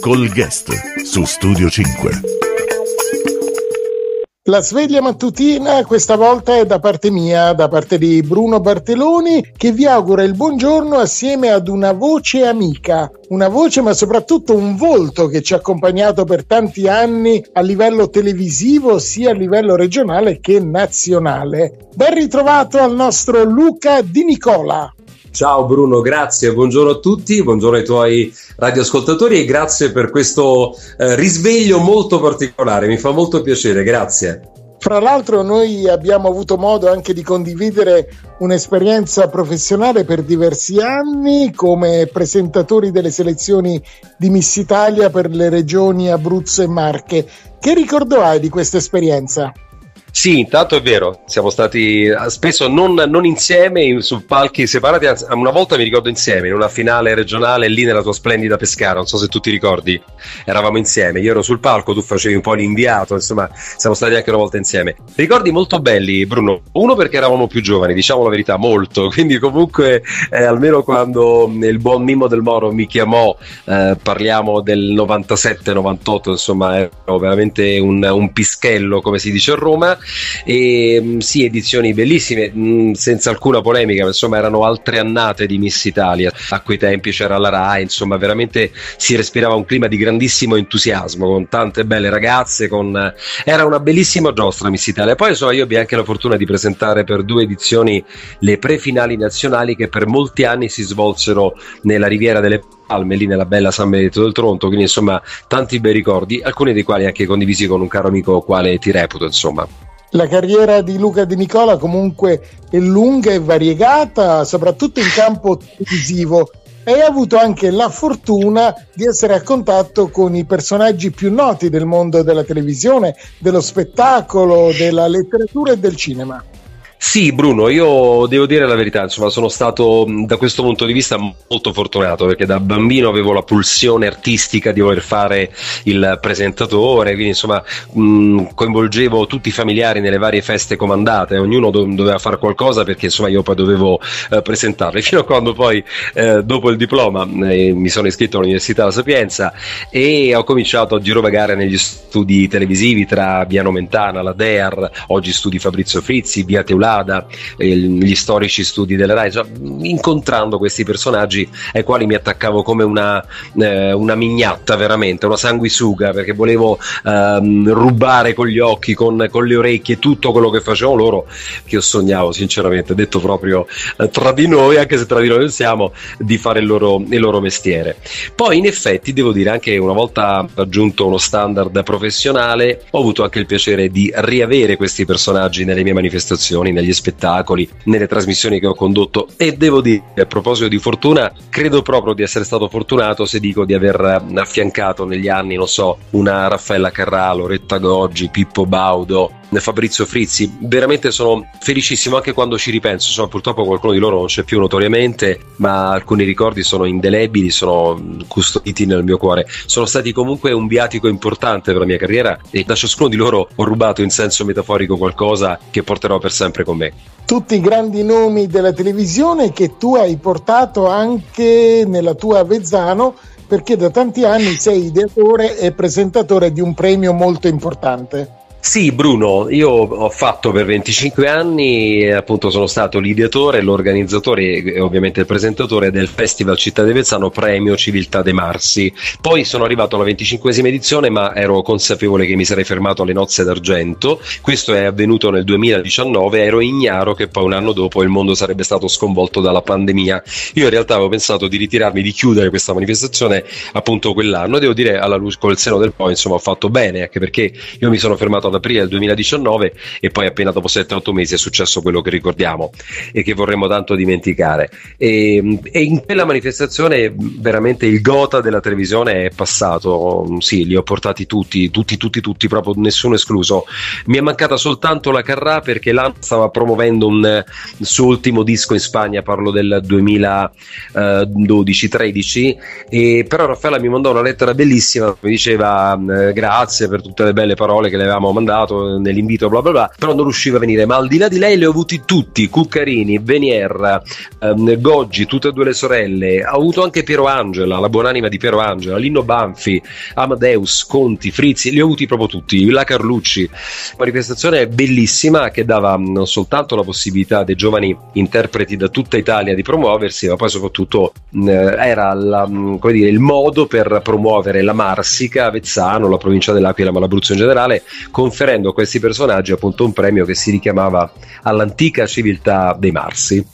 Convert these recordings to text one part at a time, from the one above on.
col guest su Studio 5. La sveglia mattutina questa volta è da parte mia, da parte di Bruno Bartelloni, che vi augura il buongiorno assieme ad una voce amica. Una voce ma soprattutto un volto che ci ha accompagnato per tanti anni a livello televisivo sia a livello regionale che nazionale. Ben ritrovato al nostro Luca Di Nicola. Ciao Bruno, grazie, buongiorno a tutti, buongiorno ai tuoi radioascoltatori e grazie per questo eh, risveglio molto particolare, mi fa molto piacere, grazie. Fra l'altro noi abbiamo avuto modo anche di condividere un'esperienza professionale per diversi anni come presentatori delle selezioni di Miss Italia per le regioni Abruzzo e Marche. Che ricordo hai di questa esperienza? Sì, intanto è vero, siamo stati eh, spesso non, non insieme su palchi separati, anzi, una volta mi ricordo insieme in una finale regionale lì nella tua splendida Pescara, non so se tu ti ricordi, eravamo insieme, io ero sul palco, tu facevi un po' l'inviato, insomma siamo stati anche una volta insieme. Ricordi molto belli Bruno, uno perché eravamo più giovani, diciamo la verità, molto, quindi comunque eh, almeno quando il buon Mimmo del Moro mi chiamò, eh, parliamo del 97-98, insomma ero veramente un, un pischello come si dice a Roma. E mm, sì, edizioni bellissime, mm, senza alcuna polemica, insomma erano altre annate di Miss Italia, a quei tempi c'era la RAI, insomma veramente si respirava un clima di grandissimo entusiasmo con tante belle ragazze, con... era una bellissima giostra Miss Italia. Poi insomma io ebbi anche la fortuna di presentare per due edizioni le prefinali nazionali che per molti anni si svolsero nella Riviera delle Palme, lì nella bella San Benedetto del Tronto, quindi insomma tanti bei ricordi, alcuni dei quali anche condivisi con un caro amico quale ti reputo insomma. La carriera di Luca Di Nicola comunque è lunga e variegata, soprattutto in campo televisivo e hai avuto anche la fortuna di essere a contatto con i personaggi più noti del mondo della televisione, dello spettacolo, della letteratura e del cinema. Sì, Bruno, io devo dire la verità, insomma, sono stato da questo punto di vista molto fortunato perché da bambino avevo la pulsione artistica di voler fare il presentatore, quindi insomma mh, coinvolgevo tutti i familiari nelle varie feste comandate, ognuno do- doveva fare qualcosa perché insomma io poi dovevo eh, presentarli, fino a quando poi eh, dopo il diploma eh, mi sono iscritto all'Università La Sapienza e ho cominciato a girovagare negli studi televisivi tra Biano Mentana, la DEAR, oggi studi Fabrizio Frizzi, Via Teulà Strada, eh, gli storici studi della RAI, cioè, incontrando questi personaggi ai quali mi attaccavo come una, eh, una mignatta veramente, una sanguisuga, perché volevo ehm, rubare con gli occhi, con, con, le orecchie tutto quello che facevano loro, che io sognavo sinceramente, detto proprio eh, tra di noi, anche se tra di noi non siamo, di fare il loro, il loro mestiere. Poi in effetti devo dire anche una volta raggiunto uno standard professionale, ho avuto anche il piacere di riavere questi personaggi nelle mie manifestazioni, negli spettacoli, nelle trasmissioni che ho condotto. E devo dire, a proposito di fortuna, credo proprio di essere stato fortunato se dico di aver affiancato negli anni, non so, una Raffaella Carrà, Loretta Goggi, Pippo Baudo, Fabrizio Frizzi, veramente sono felicissimo anche quando ci ripenso, insomma purtroppo qualcuno di loro non c'è più notoriamente, ma alcuni ricordi sono indelebili, sono custoditi nel mio cuore, sono stati comunque un viatico importante per la mia carriera e da ciascuno di loro ho rubato in senso metaforico qualcosa che porterò per sempre con me tutti i grandi nomi della televisione che tu hai portato anche nella tua Avezzano perché da tanti anni sei ideatore e presentatore di un premio molto importante. Sì, Bruno, io ho fatto per 25 anni, appunto sono stato l'ideatore, l'organizzatore e ovviamente il presentatore del Festival Città di Vezzano Premio Civiltà dei Marsi. Poi sono arrivato alla 25esima edizione, ma ero consapevole che mi sarei fermato alle nozze d'argento. Questo è avvenuto nel 2019, ero ignaro che poi un anno dopo il mondo sarebbe stato sconvolto dalla pandemia. Io in realtà avevo pensato di ritirarmi, di chiudere questa manifestazione appunto quell'anno devo dire alla luce col seno del poi, insomma, ho fatto bene, anche perché io mi sono fermato ad aprile del 2019 e poi appena dopo 7-8 mesi è successo quello che ricordiamo e che vorremmo tanto dimenticare. E, e in quella manifestazione veramente il gota della televisione è passato, sì, li ho portati tutti, tutti, tutti, tutti, proprio nessuno escluso. Mi è mancata soltanto la Carrà perché l'ANT stava promuovendo un, suo ultimo disco in Spagna, parlo del 2012-13, e però Raffaella mi mandò una lettera bellissima, mi diceva eh, grazie per tutte le belle parole che le avevamo mandato nell'invito, bla bla bla, però non riusciva a venire. Ma al di là di lei li ho avuti tutti: Cuccarini, Venier, ehm, Goggi, tutte e due le sorelle. Ho avuto anche Piero Angela, la buonanima di Piero Angela, Lino Banfi, Amadeus, Conti, Frizzi, li ho avuti proprio tutti. La Carlucci, manifestazione bellissima che dava non soltanto la possibilità dei giovani interpreti da tutta Italia di promuoversi, ma poi soprattutto eh, era la, dire, il modo per promuovere la Marsica, Avezzano, la provincia dell'Aquila, ma l'Abruzzo in generale, conferendo a questi personaggi appunto un premio che si richiamava all'antica civiltà dei Marsi.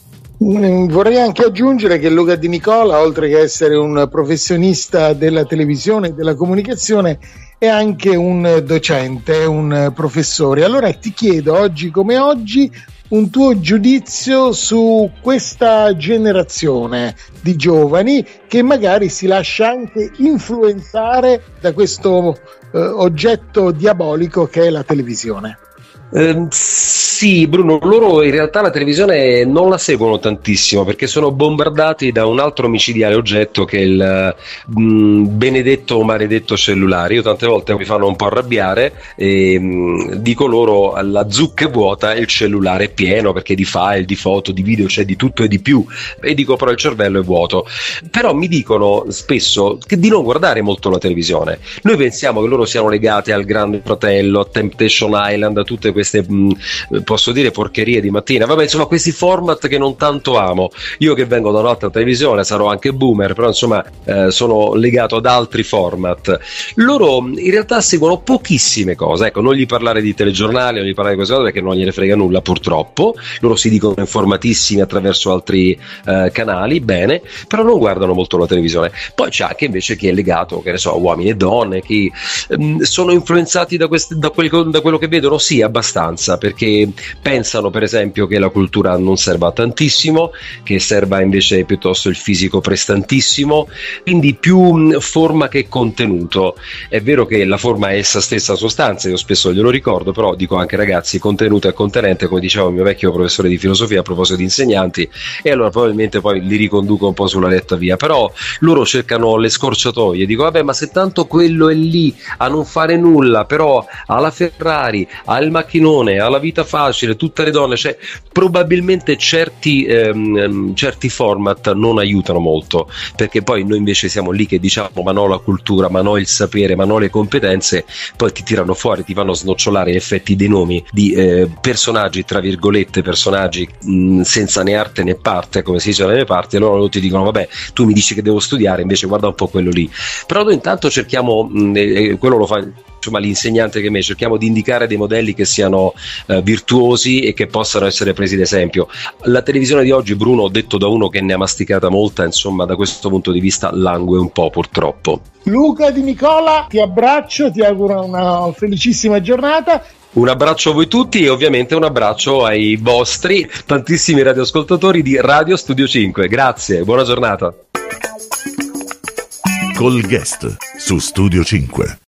Mm, vorrei anche aggiungere che Luca Di Nicola, oltre che essere un professionista della televisione e della comunicazione, è anche un docente, un professore. Allora ti chiedo oggi come oggi un tuo giudizio su questa generazione di giovani che magari si lascia anche influenzare da questo eh, oggetto diabolico che è la televisione. Eh, sì, Bruno, loro in realtà la televisione non la seguono tantissimo perché sono bombardati da un altro micidiale oggetto che è il mh, mm, benedetto o maledetto cellulare. Io tante volte mi fanno un po' arrabbiare e mh, mm, dico loro la zucca è vuota e il cellulare è pieno perché di file, di foto, di video c'è di tutto e di più e dico però il cervello è vuoto. Però mi dicono spesso di non guardare molto la televisione. Noi pensiamo che loro siano legati al Grande Fratello, a Temptation Island, a tutte queste mh, posso dire, porcherie di mattina. Vabbè, insomma, questi format che non tanto amo. Io che vengo da un'altra televisione, sarò anche boomer, però insomma, eh, sono legato ad altri format. Loro in realtà seguono pochissime cose. Ecco, non gli parlare di telegiornali, non gli parlare di queste cose perché non gliene frega nulla, purtroppo. Loro si dicono informatissimi attraverso altri eh, canali, bene, però non guardano molto la televisione. Poi c'è anche invece chi è legato, che ne so, uomini e donne, chi ehm, sono influenzati da, queste, da, quel, da quello che vedono, sì, abbastanza abbastanza perché pensano per esempio che la cultura non serva tantissimo, che serva invece piuttosto il fisico prestantissimo, quindi più forma che contenuto. È vero che la forma è essa stessa sostanza, io spesso glielo ricordo, però dico anche ragazzi, contenuto è contenente, come diceva il mio vecchio professore di filosofia a proposito di insegnanti, e allora probabilmente poi li riconduco un po' sulla retta via, però loro cercano le scorciatoie, dico vabbè ma se tanto quello è lì a non fare nulla, però alla Ferrari, al macchinone, macchinone, ha la vita facile, tutte le donne, cioè probabilmente certi, ehm, ehm, certi format non aiutano molto, perché poi noi invece siamo lì che diciamo ma no la cultura, ma no il sapere, ma no le competenze, poi ti tirano fuori, ti fanno snocciolare in effetti dei nomi di eh, personaggi, tra virgolette, personaggi mh, senza né arte né parte, come si dice dalle parti, e loro ti dicono vabbè, tu mi dici che devo studiare, invece guarda un po' quello lì. Però noi intanto cerchiamo, mh, quello lo fa insomma, l'insegnante che me, cerchiamo di indicare dei modelli che siano eh, virtuosi e che possano essere presi d'esempio. La televisione di oggi, Bruno, detto da uno che ne ha masticata molta, insomma, da questo punto di vista langue un po' purtroppo. Luca Di Nicola, ti abbraccio, ti auguro una felicissima giornata. Un abbraccio a voi tutti e ovviamente un abbraccio ai vostri tantissimi radioascoltatori di Radio Studio 5. Grazie, buona giornata. Col guest su Studio 5.